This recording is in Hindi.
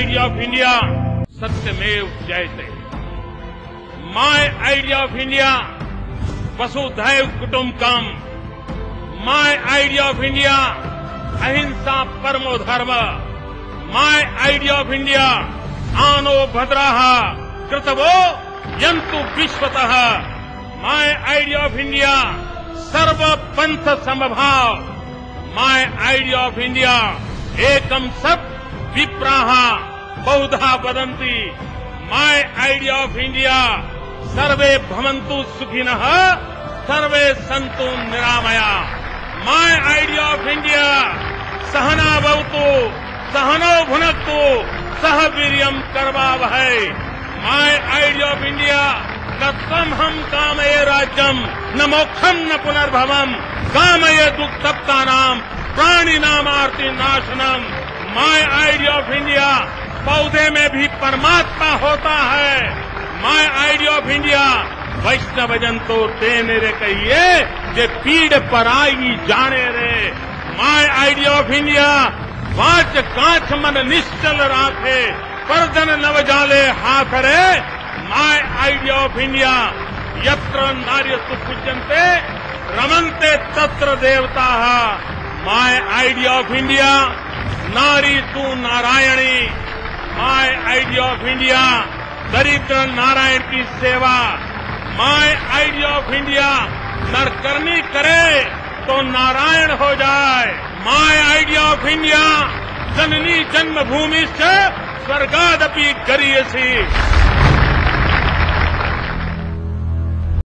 आइडिया ऑफ़ इंडिया, सत्यमेव जयते माय आइडिया ऑफ़ इंडिया, वसुधैव कुटुंबकम माय आइडिया ऑफ़ इंडिया, अहिंसा परमो धर्म। माय आइडिया ऑफ़ इंडिया, आनो भद्राः, कृतवो यन्तु विश्वतः। माय आइडिया ऑफ़ इंडिया, सर्व पंथ समभाव। माय आइडिया ऑफ़ इंडिया एकम सत विप्राः। बहुधा वदन्ति माय आइडिया ऑफ़ इंडिया सर्वे भवन्तु सुखिनः, सर्वे सन्तु निरामया। माय आइडिया ऑफ़ इंडिया सहना भवतु, सहनो भुनक्तु, सह वीरियम करवा वह माय आइडिया ऑफ़ इंडिया कथम हम कामये राज्यम न मोक्षम न पुनर्भवम कामये दुख नाम प्राणी नाम आरती नाशनम माय आइडिया ऑफ़ इंडिया पौधे में भी परमात्मा होता है। माय आइडिया ऑफ़ इंडिया वैष्णव जन तो तेने रे कहिए, जे पीड़ पर आई जाने रे। माय आइडिया ऑफ़ इंडिया वाच कांच मन निश्चल राखे, परदन नव जाले हाथ रे। माय आइडिया ऑफ़ इंडिया यत्र नार्य पूज्यन्ते रमनते तत्र देवता। माय आइडिया ऑफ़ इंडिया नारी तू नारायणी माय आइडिया ऑफ़ इंडिया दरिद्र नारायण की सेवा माय आइडिया ऑफ़ इंडिया नरकर्मी करे तो नारायण हो जाए माय आइडिया ऑफ़ इंडिया जननी जन्मभूमि से स्वर्गादपि करियसी